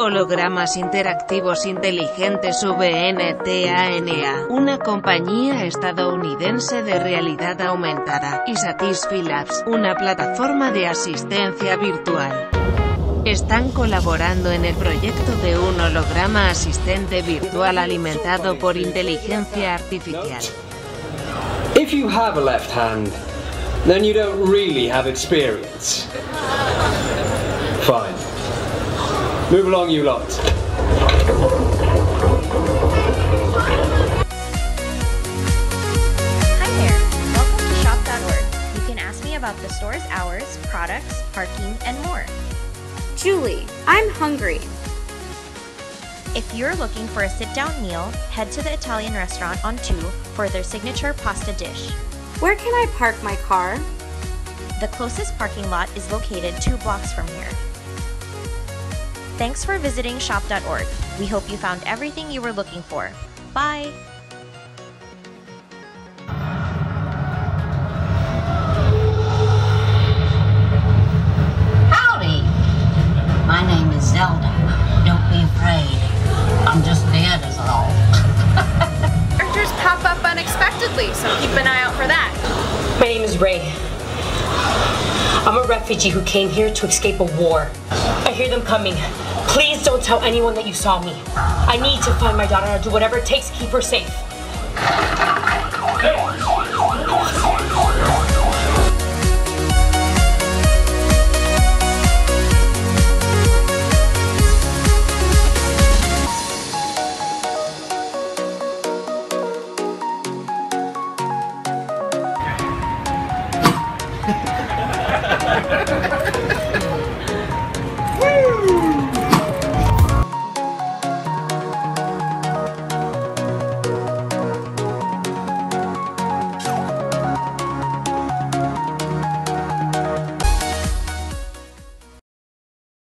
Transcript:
Hologramas interactivos inteligentes VNTANA, una compañía estadounidense de realidad aumentada, y Satisfy Labs, una plataforma de asistencia virtual. Están colaborando en el proyecto de un holograma asistente virtual alimentado por inteligencia artificial. If you have a left hand, then you don't really have experience. Fine. Move along, you lot. Hi there. Welcome to shop.org. You can ask me about the store's hours, products, parking, and more. Julie, I'm hungry. If you're looking for a sit down meal, head to the Italian restaurant on 2 for their signature pasta dish. Where can I park my car? The closest parking lot is located two blocks from here. Thanks for visiting shop.org. We hope you found everything you were looking for. Bye! Howdy! My name is Zelda. Don't be afraid. I'm just dead as all. Characters pop up unexpectedly, so keep an eye out for that. My name is Ray. I'm a refugee who came here to escape a war. I hear them coming. Please don't tell anyone that you saw me. I need to find my daughter I'll do whatever it takes to keep her safe. Yeah.